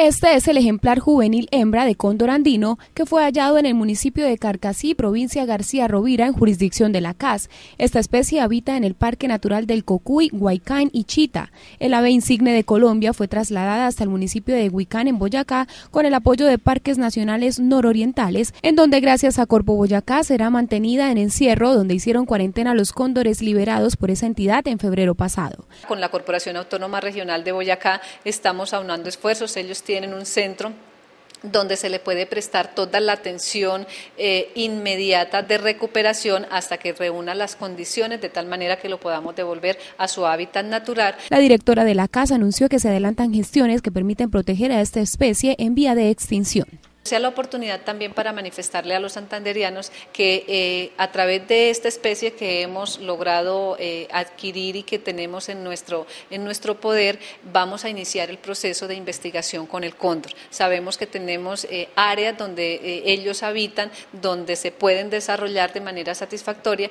Este es el ejemplar juvenil hembra de cóndor andino que fue hallado en el municipio de Carcasí, provincia García Rovira, en jurisdicción de la CAS. Esta especie habita en el Parque Natural del Cocuy, Huaycán y Chita. El ave insigne de Colombia fue trasladada hasta el municipio de Huicán, en Boyacá, con el apoyo de Parques Nacionales Nororientales, en donde gracias a Corpo Boyacá será mantenida en encierro, donde hicieron cuarentena los cóndores liberados por esa entidad en febrero pasado. Con la Corporación Autónoma Regional de Boyacá estamos aunando esfuerzos. Ellos tienen un centro donde se le puede prestar toda la atención eh, inmediata de recuperación hasta que reúna las condiciones de tal manera que lo podamos devolver a su hábitat natural. La directora de la casa anunció que se adelantan gestiones que permiten proteger a esta especie en vía de extinción sea la oportunidad también para manifestarle a los santanderianos que eh, a través de esta especie que hemos logrado eh, adquirir y que tenemos en nuestro, en nuestro poder, vamos a iniciar el proceso de investigación con el cóndor. Sabemos que tenemos eh, áreas donde ellos habitan, donde se pueden desarrollar de manera satisfactoria